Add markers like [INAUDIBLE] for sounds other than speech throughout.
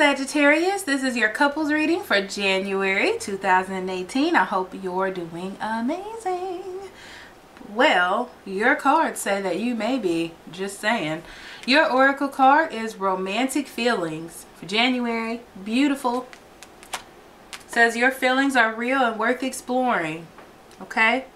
Sagittarius. This is your couples reading for January 2018. I hope you're doing amazing. Well, your cards say that you may be. Just saying. Your oracle card is romantic feelings for January. Beautiful. Says your feelings are real and worth exploring. Okay?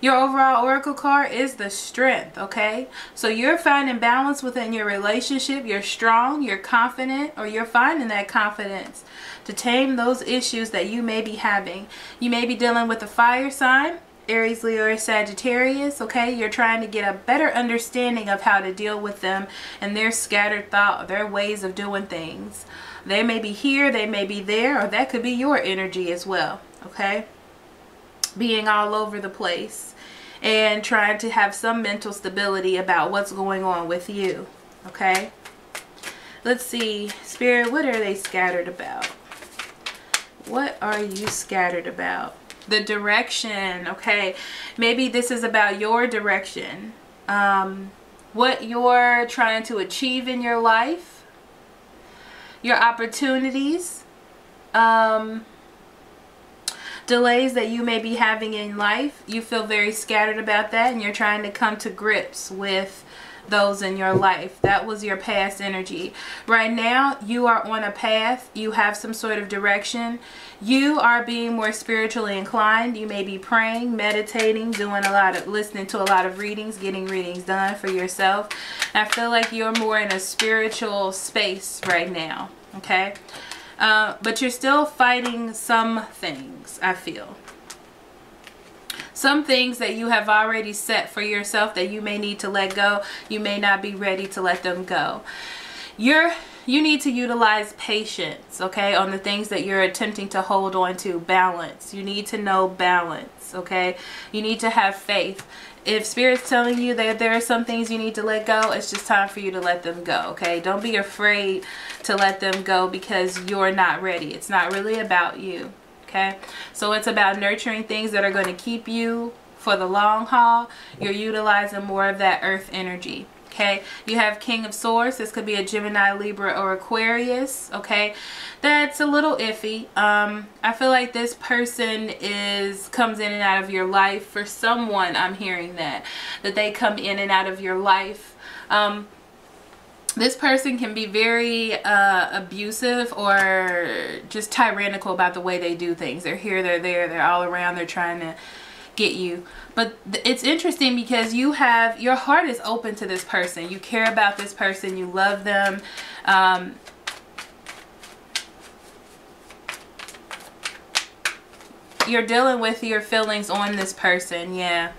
Your overall oracle card is the strength, okay? So you're finding balance within your relationship. You're strong, you're confident, or you're finding that confidence to tame those issues that you may be having. You may be dealing with a fire sign, Aries, Leo, or Sagittarius, okay? You're trying to get a better understanding of how to deal with them and their scattered thought, their ways of doing things. They may be here, they may be there, or that could be your energy as well, okay? Being all over the place and trying to have some mental stability about what's going on with you. Okay? Let's see. Spirit, what are they scattered about? What are you scattered about? The direction, okay? Maybe this is about your direction. Um, what you're trying to achieve in your life. Your opportunities. Um, delays that you may be having in life, you feel very scattered about that and you're trying to come to grips with those in your life. That was your past energy. Right now, you are on a path. You have some sort of direction. You are being more spiritually inclined. You may be praying, meditating, doing a lot of listening to a lot of readings, getting readings done for yourself. I feel like you're more in a spiritual space right now. Okay. Uh, but you're still fighting some things, I feel. Some things that you have already set for yourself that you may need to let go. You may not be ready to let them go. You're you need to utilize patience, okay, on the things that you're attempting to hold on to. Balance. You need to know balance, okay? You need to have faith if spirit's telling you that there are some things you need to let go it's just time for you to let them go okay? Don't be afraid to let them go because you're not ready. It's not really about you okay? So it's about nurturing things that are going to keep you for the long haul. You're utilizing more of that earth energy okay? You have king of swords. This could be a gemini libra or aquarius okay? That's a little iffy. Um i feel like this person is comes in and out of your life. For someone i'm hearing that that they come in and out of your life. Um this person can be very uh, abusive or just tyrannical about the way they do things. They're here, they're there, they're all around, they're trying to get you. But it's interesting because you have your heart is open to this person. You care about this person. You love them. Um, you're dealing with your feelings on this person yeah.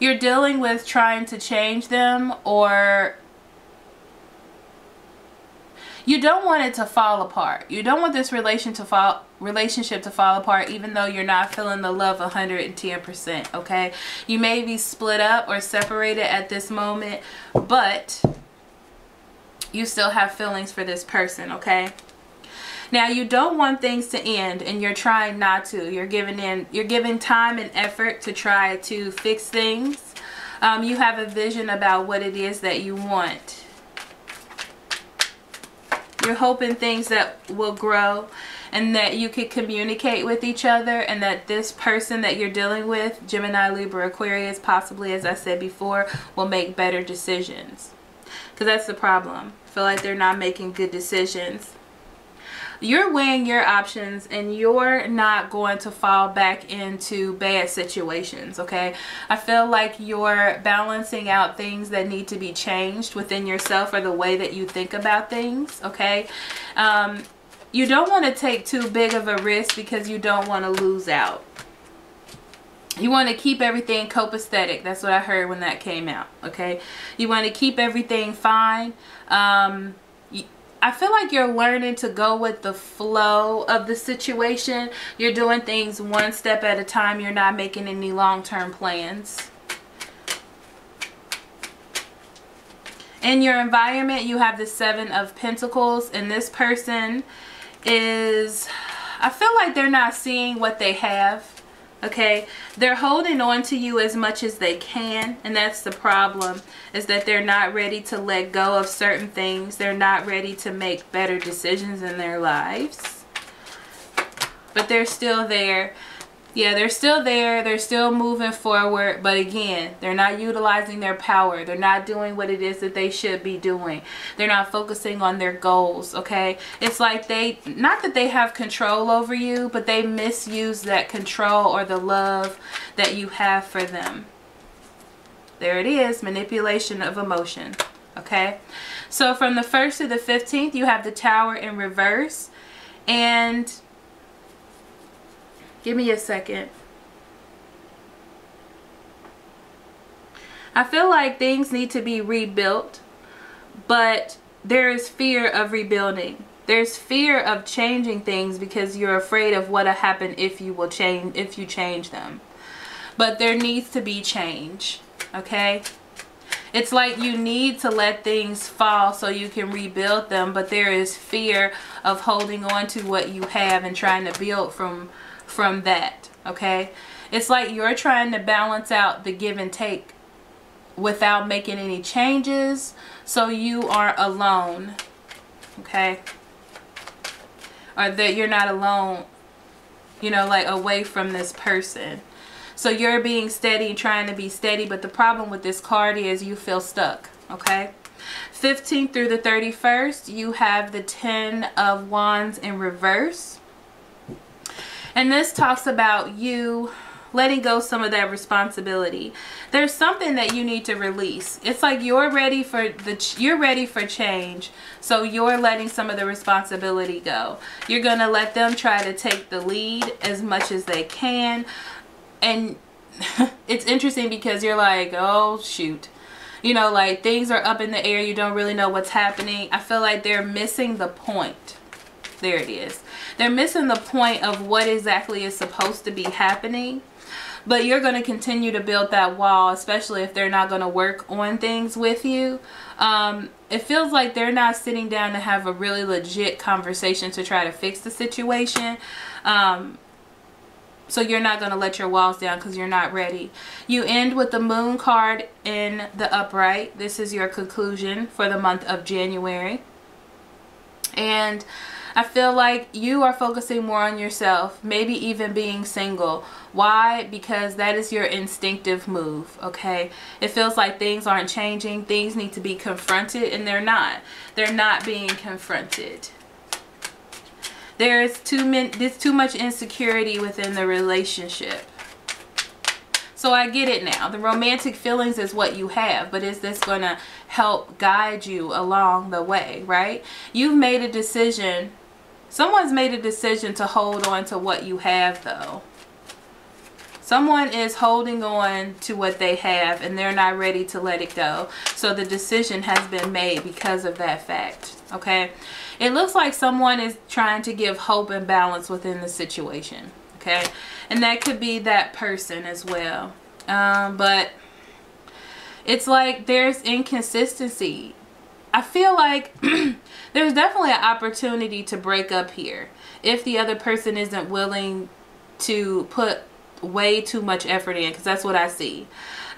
You're dealing with trying to change them or you don't want it to fall apart. You don't want this relation to fall relationship to fall apart even though you're not feeling the love 110%, okay? You may be split up or separated at this moment, but you still have feelings for this person, okay? Now you don't want things to end and you're trying not to. You're giving in you're giving time and effort to try to fix things. Um, you have a vision about what it is that you want you're hoping things that will grow and that you could communicate with each other and that this person that you're dealing with, Gemini, Libra, Aquarius, possibly as I said before, will make better decisions. Because that's the problem. I feel like they're not making good decisions you're weighing your options and you're not going to fall back into bad situations okay? I feel like you're balancing out things that need to be changed within yourself or the way that you think about things okay? Um, you don't want to take too big of a risk because you don't want to lose out. You want to keep everything copacetic. That's what i heard when that came out okay? You want to keep everything fine. Um, I feel like you're learning to go with the flow of the situation. You're doing things one step at a time. You're not making any long-term plans. In your environment, you have the Seven of Pentacles. And this person is... I feel like they're not seeing what they have. Okay? They're holding on to you as much as they can and that's the problem is that they're not ready to let go of certain things. They're not ready to make better decisions in their lives. But they're still there yeah, they're still there. They're still moving forward. But again, they're not utilizing their power. They're not doing what it is that they should be doing. They're not focusing on their goals, okay? It's like they, not that they have control over you, but they misuse that control or the love that you have for them. There it is, manipulation of emotion, okay? So from the 1st to the 15th, you have the tower in reverse. And Give me a second. I feel like things need to be rebuilt, but there is fear of rebuilding. There's fear of changing things because you're afraid of what'll happen if you will change if you change them. But there needs to be change, okay? It's like you need to let things fall so you can rebuild them, but there is fear of holding on to what you have and trying to build from from that, okay? It's like you're trying to balance out the give and take without making any changes so you are alone, okay? Or that you're not alone, you know, like away from this person. So you're being steady, trying to be steady, but the problem with this card is you feel stuck, okay? 15th through the 31st, you have the 10 of Wands in reverse. And this talks about you letting go some of that responsibility. There's something that you need to release. It's like you're ready for the you're ready for change. So you're letting some of the responsibility go. You're going to let them try to take the lead as much as they can. And [LAUGHS] it's interesting because you're like, "Oh, shoot." You know, like things are up in the air. You don't really know what's happening. I feel like they're missing the point. There it is. They're missing the point of what exactly is supposed to be happening. But you're going to continue to build that wall, especially if they're not going to work on things with you. Um, it feels like they're not sitting down to have a really legit conversation to try to fix the situation. Um, so you're not going to let your walls down because you're not ready. You end with the moon card in the upright. This is your conclusion for the month of January. And I feel like you are focusing more on yourself, maybe even being single. Why? Because that is your instinctive move, okay? It feels like things aren't changing. Things need to be confronted, and they're not. They're not being confronted. There's too, many, there's too much insecurity within the relationship. So I get it now. The romantic feelings is what you have, but is this going to help guide you along the way, right? You've made a decision Someone's made a decision to hold on to what you have though. Someone is holding on to what they have and they're not ready to let it go. So the decision has been made because of that fact. Okay. It looks like someone is trying to give hope and balance within the situation. Okay. And that could be that person as well. Um, but it's like there's inconsistency. I feel like [CLEARS THROAT] there's definitely an opportunity to break up here if the other person isn't willing to put way too much effort in because that's what I see.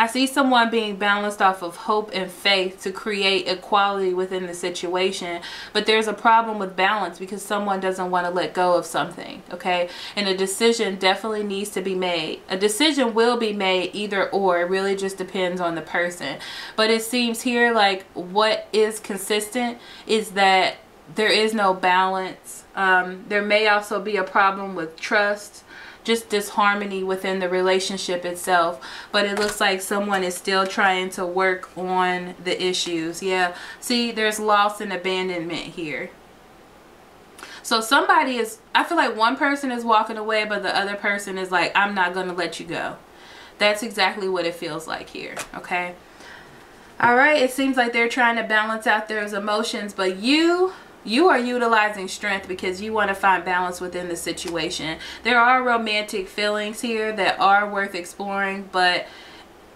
I see someone being balanced off of hope and faith to create equality within the situation. But there's a problem with balance because someone doesn't want to let go of something, okay? And a decision definitely needs to be made. A decision will be made either or. It really just depends on the person. But it seems here like what is consistent is that there is no balance. Um, there may also be a problem with trust just disharmony within the relationship itself but it looks like someone is still trying to work on the issues. Yeah see there's loss and abandonment here. So somebody is i feel like one person is walking away but the other person is like i'm not gonna let you go. That's exactly what it feels like here okay? All right it seems like they're trying to balance out those emotions but you you are utilizing strength because you want to find balance within the situation. There are romantic feelings here that are worth exploring, but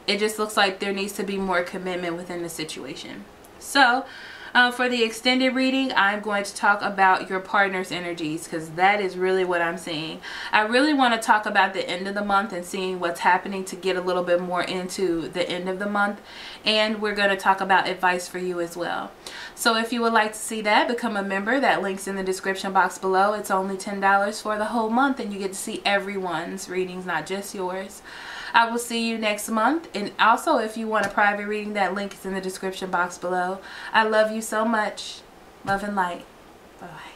it just looks like there needs to be more commitment within the situation. So, Uh, for the extended reading, I'm going to talk about your partner's energies because that is really what I'm seeing. I really want to talk about the end of the month and seeing what's happening to get a little bit more into the end of the month. And we're going to talk about advice for you as well. So if you would like to see that, become a member. That link's in the description box below. It's only $10 for the whole month and you get to see everyone's readings, not just yours. I will see you next month. And also, if you want a private reading, that link is in the description box below. I love you so much. Love and light. Bye.